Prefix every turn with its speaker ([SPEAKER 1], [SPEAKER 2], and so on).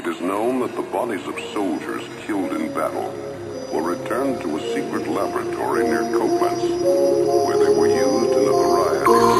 [SPEAKER 1] It is known that the bodies of soldiers killed in battle were returned to a secret laboratory near Koblenz, where they were used in a variety of.